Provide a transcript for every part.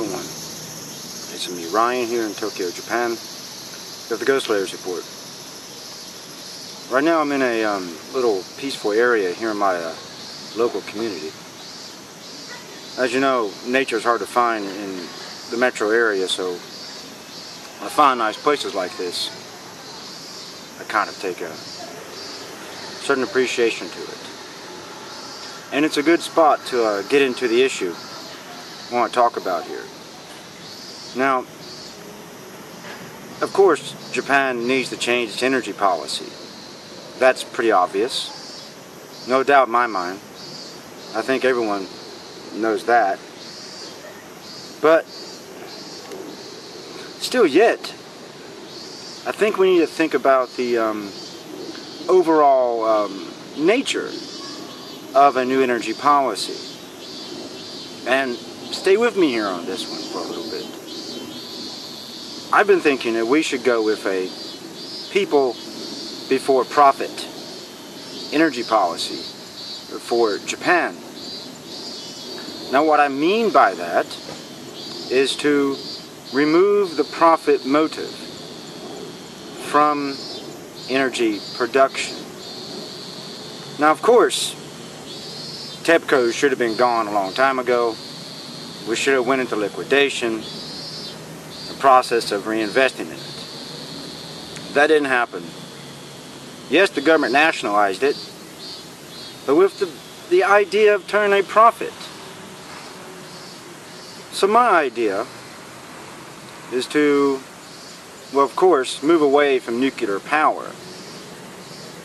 It's me, Ryan, here in Tokyo, Japan, with the Ghost Layers Report. Right now I'm in a um, little peaceful area here in my uh, local community. As you know, nature is hard to find in the metro area, so I find nice places like this. I kind of take a certain appreciation to it. And it's a good spot to uh, get into the issue Want to talk about here. Now, of course, Japan needs to change its energy policy. That's pretty obvious. No doubt in my mind. I think everyone knows that. But, still yet, I think we need to think about the um, overall um, nature of a new energy policy. And stay with me here on this one for a little bit. I've been thinking that we should go with a people before profit energy policy for Japan. Now what I mean by that is to remove the profit motive from energy production. Now of course, TEPCO should have been gone a long time ago. We should have went into liquidation, the process of reinvesting in it. That didn't happen. Yes, the government nationalized it, but with the, the idea of turning a profit. So my idea is to, well of course, move away from nuclear power.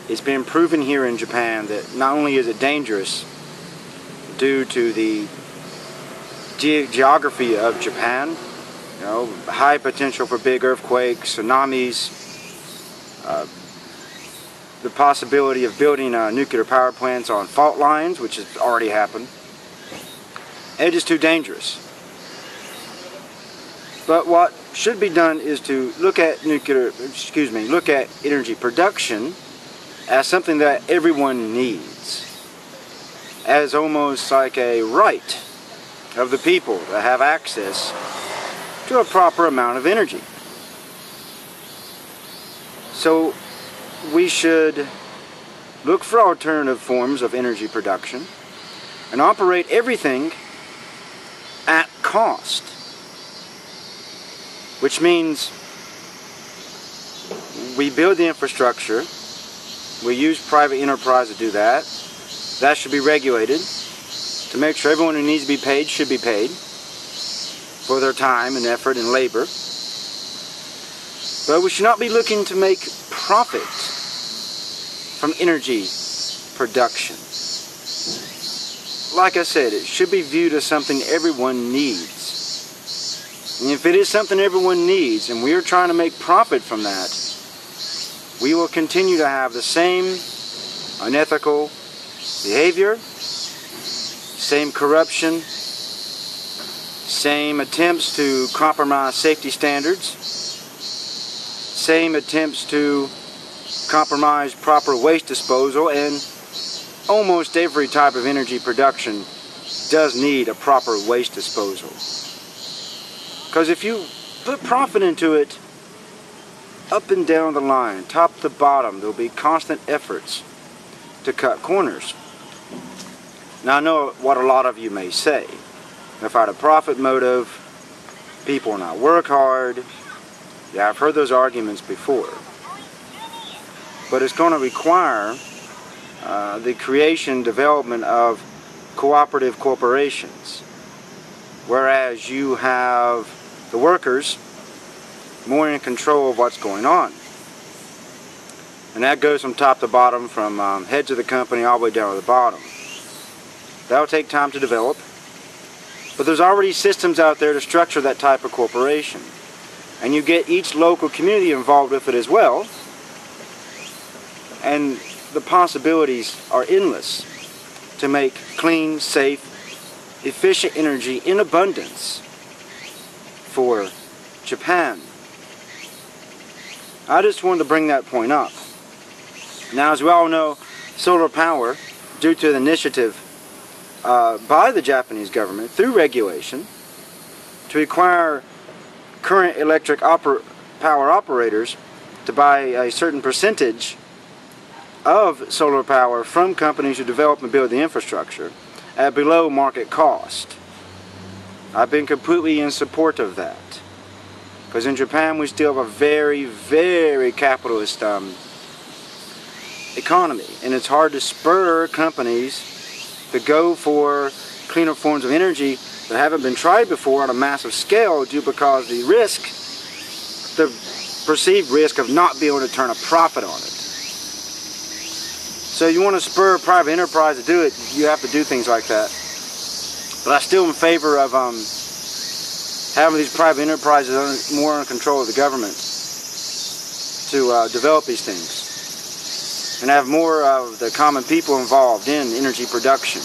It's been proven here in Japan that not only is it dangerous due to the ge geography of Japan. You know, high potential for big earthquakes, tsunamis, uh, the possibility of building uh, nuclear power plants on fault lines, which has already happened. It is too dangerous. But what should be done is to look at nuclear, excuse me, look at energy production as something that everyone needs, as almost like a right of the people to have access to a proper amount of energy. So we should look for alternative forms of energy production and operate everything at cost. Which means we build the infrastructure, we use private enterprise to do that, that should be regulated, to make sure everyone who needs to be paid should be paid for their time and effort and labor. But we should not be looking to make profit from energy production. Like I said, it should be viewed as something everyone needs. And if it is something everyone needs and we are trying to make profit from that, we will continue to have the same unethical behavior same corruption, same attempts to compromise safety standards, same attempts to compromise proper waste disposal, and almost every type of energy production does need a proper waste disposal. Because if you put profit into it, up and down the line, top to bottom, there'll be constant efforts to cut corners. Now I know what a lot of you may say. If I had a profit motive, people not work hard. Yeah, I've heard those arguments before. But it's going to require uh, the creation, development of cooperative corporations. Whereas you have the workers more in control of what's going on. And that goes from top to bottom, from um, heads of the company all the way down to the bottom. That'll take time to develop. But there's already systems out there to structure that type of corporation. And you get each local community involved with it as well. And the possibilities are endless to make clean, safe, efficient energy in abundance for Japan. I just wanted to bring that point up. Now, as we all know, solar power, due to the initiative uh, by the Japanese government through regulation to require current electric oper power operators to buy a certain percentage of solar power from companies who develop and build the infrastructure at below market cost. I've been completely in support of that. Because in Japan we still have a very, very capitalist um, economy. And it's hard to spur companies to go for cleaner forms of energy that haven't been tried before on a massive scale due because the risk, the perceived risk of not being able to turn a profit on it. So you want to spur private enterprise to do it, you have to do things like that. But I'm still in favor of um, having these private enterprises more in control of the government to uh, develop these things and have more of the common people involved in energy production.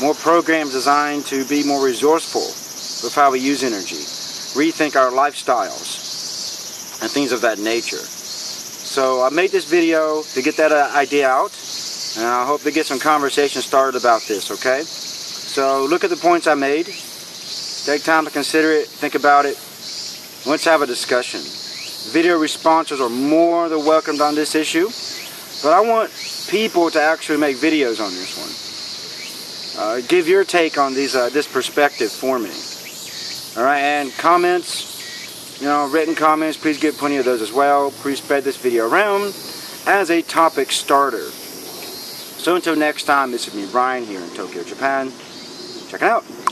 More programs designed to be more resourceful with how we use energy, rethink our lifestyles, and things of that nature. So I made this video to get that uh, idea out, and I hope to get some conversation started about this, okay? So look at the points I made, take time to consider it, think about it, let's have a discussion. Video responses are more than welcomed on this issue, but I want people to actually make videos on this one. Uh, give your take on these uh, this perspective for me. All right, and comments, you know, written comments, please get plenty of those as well. Please spread this video around as a topic starter. So until next time, this is me, Brian, here in Tokyo, Japan. Check it out.